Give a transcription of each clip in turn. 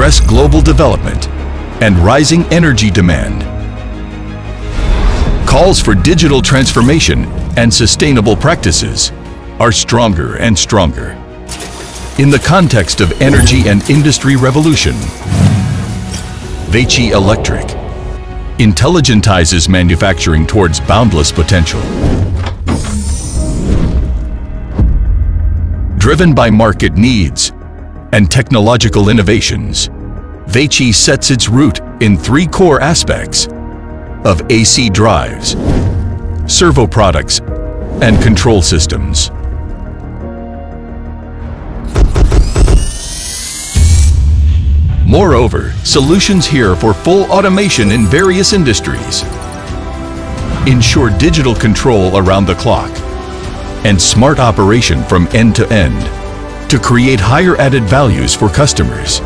address global development and rising energy demand. Calls for digital transformation and sustainable practices are stronger and stronger. In the context of energy and industry revolution, VEICHI Electric intelligentizes manufacturing towards boundless potential. Driven by market needs and technological innovations, VEICHI sets its root in three core aspects of AC drives, servo products, and control systems. Moreover, solutions here for full automation in various industries. Ensure digital control around the clock and smart operation from end to end to create higher added values for customers.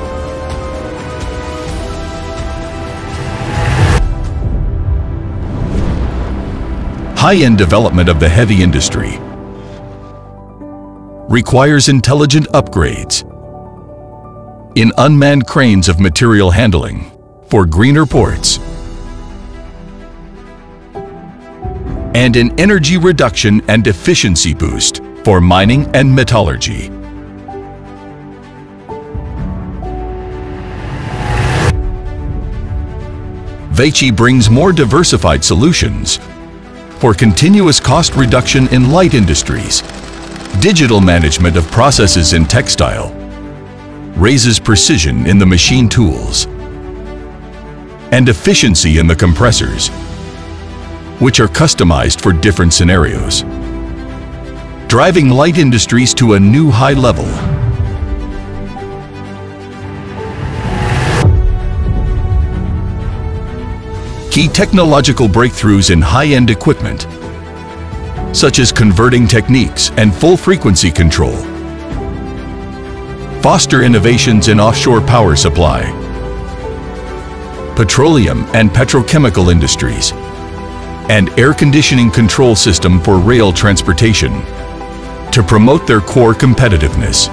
High-end development of the heavy industry requires intelligent upgrades in unmanned cranes of material handling for greener ports and in energy reduction and efficiency boost for mining and metallurgy. VEICHI brings more diversified solutions for continuous cost reduction in light industries, digital management of processes in textile, raises precision in the machine tools and efficiency in the compressors, which are customized for different scenarios, driving light industries to a new high level. Key technological breakthroughs in high-end equipment, such as converting techniques and full-frequency control, foster innovations in offshore power supply, petroleum and petrochemical industries, and air conditioning control system for rail transportation to promote their core competitiveness.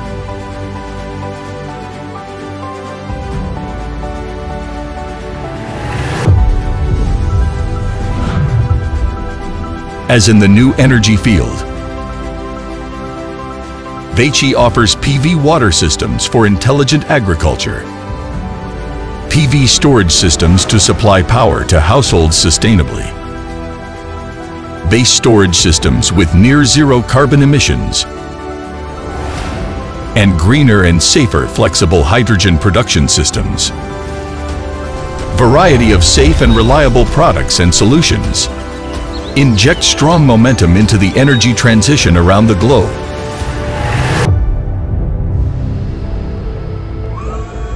As in the new energy field, VEICHI offers PV water systems for intelligent agriculture, PV storage systems to supply power to households sustainably, base storage systems with near zero carbon emissions, and greener and safer flexible hydrogen production systems. Variety of safe and reliable products and solutions. Inject strong momentum into the energy transition around the globe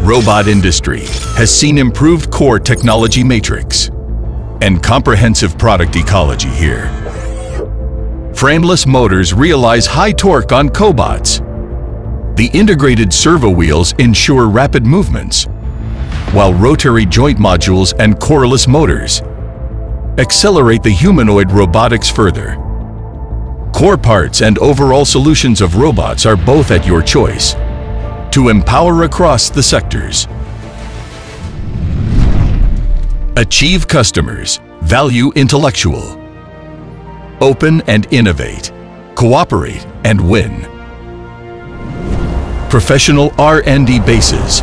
robot industry has seen improved core technology matrix and comprehensive product ecology here. Frameless motors realize high torque on cobots. The integrated servo wheels ensure rapid movements, while rotary joint modules and coreless motors accelerate the humanoid robotics further. Core parts and overall solutions of robots are both at your choice to empower across the sectors. Achieve customers, value intellectual. Open and innovate, cooperate and win. Professional R&D bases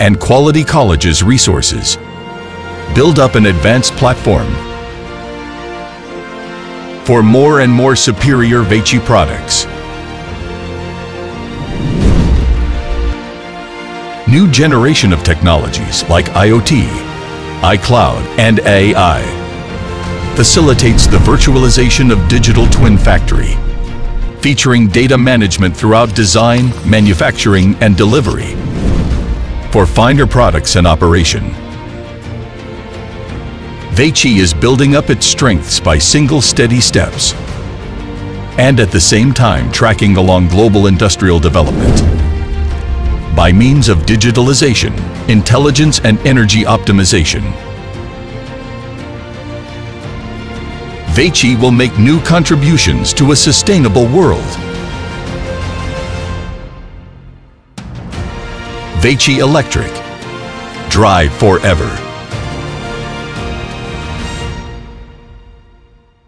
and quality colleges resources. Build up an advanced platform for more and more superior VEICHI products. new generation of technologies like IoT, iCloud, and AI facilitates the virtualization of digital twin factory, featuring data management throughout design, manufacturing, and delivery for finer products and operation. VEICHI is building up its strengths by single steady steps and at the same time tracking along global industrial development by means of digitalization, intelligence and energy optimization. VEICHI will make new contributions to a sustainable world. VEICHI Electric. Drive forever.